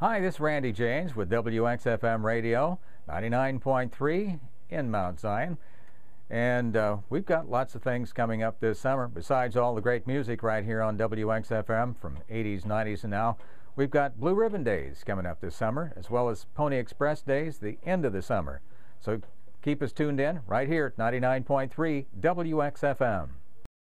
Hi, this is Randy Janes with WXFM Radio 99.3 in Mount Zion. And uh, we've got lots of things coming up this summer besides all the great music right here on WXFM from 80s, 90s, and now. We've got Blue Ribbon Days coming up this summer, as well as Pony Express Days, the end of the summer. So keep us tuned in right here at 99.3 WXFM.